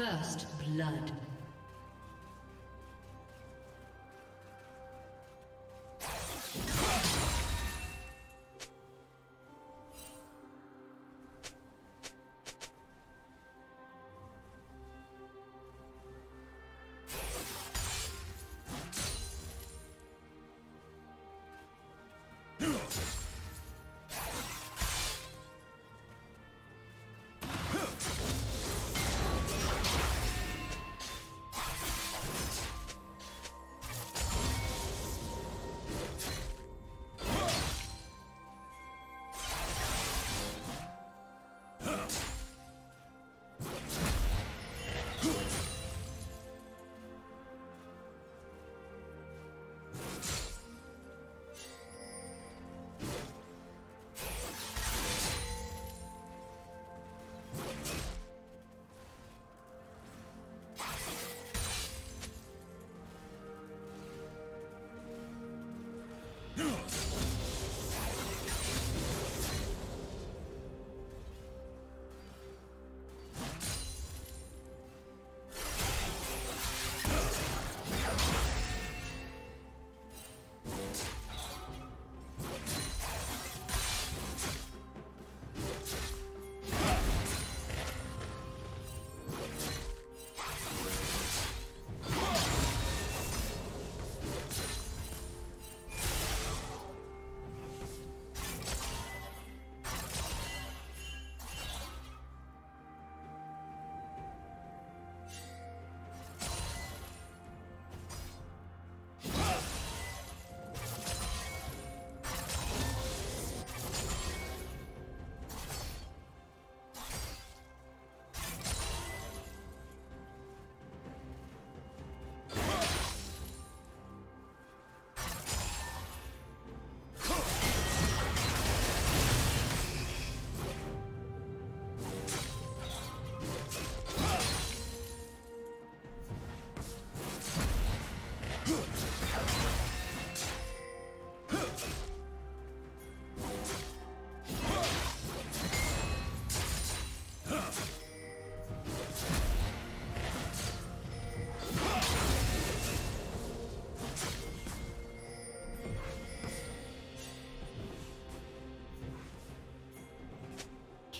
First blood.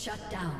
Shut down.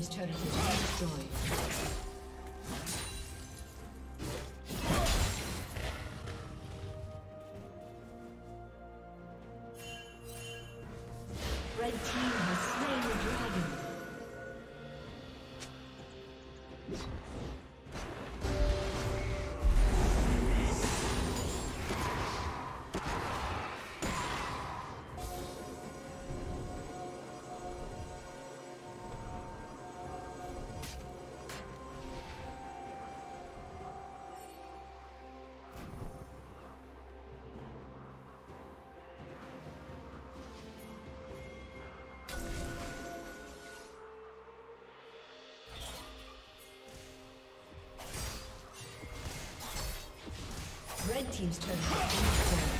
Team's turret has Team's turn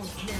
Double kill.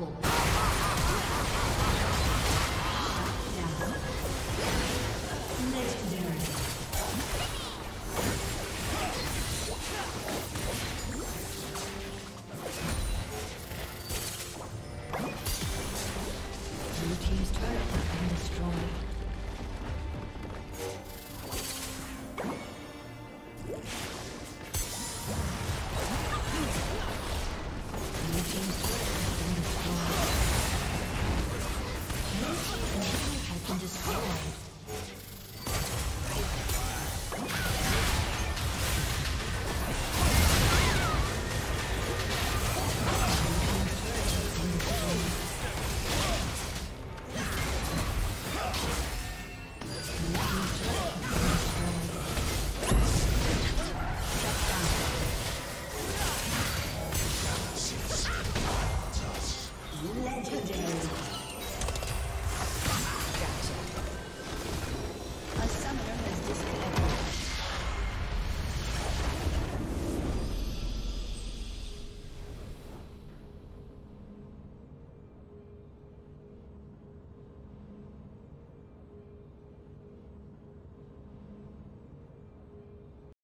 people.